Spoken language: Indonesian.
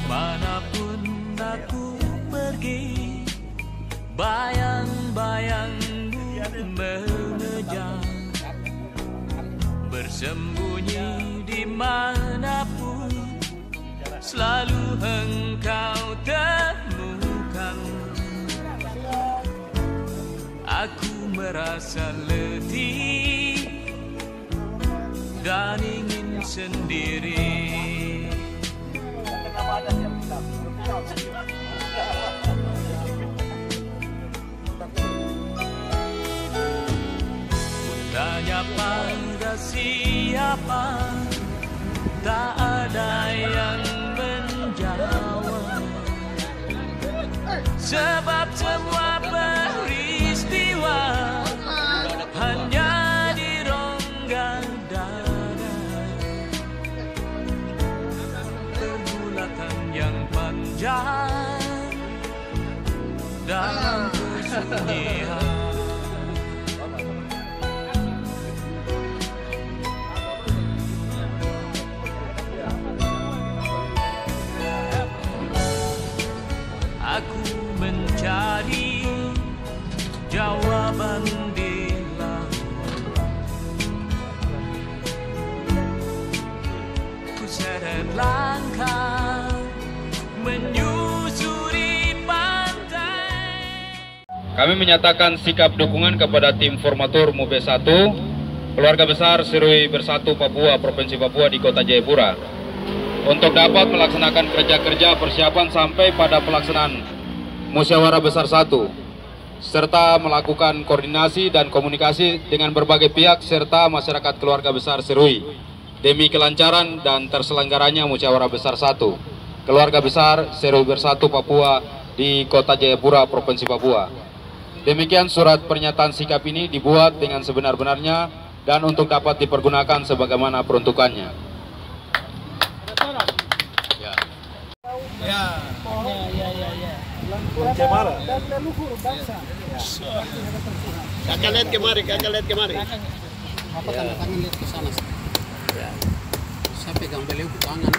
Ke mana pun aku pergi Bayang-bayangmu mengejar. Bersembunyi di mana pun Selalu engkau temukan. Aku merasa letih Dan ingin sendiri Tanya pada siapa? Tak ada yang menjawab. Sebab semua Dalam kesunyian Aku mencari jawaban di laut Ku seret langkah menyusuri Kami menyatakan sikap dukungan kepada tim formatur MUBE 1, keluarga besar Sirui Bersatu Papua, Provinsi Papua di Kota Jayapura, untuk dapat melaksanakan kerja-kerja persiapan sampai pada pelaksanaan Musyawarah Besar 1, serta melakukan koordinasi dan komunikasi dengan berbagai pihak serta masyarakat keluarga besar Sirui, demi kelancaran dan terselenggaranya Musyawarah Besar 1, keluarga besar Sirui Bersatu Papua di Kota Jayapura, Provinsi Papua. Demikian surat pernyataan sikap ini dibuat dengan sebenar-benarnya dan untuk dapat dipergunakan sebagaimana peruntukannya. Kakak lihat kemari, kakak lihat kemari. Apa tanda tangan lihat ke sana? Saya pegang beliau ke tangan.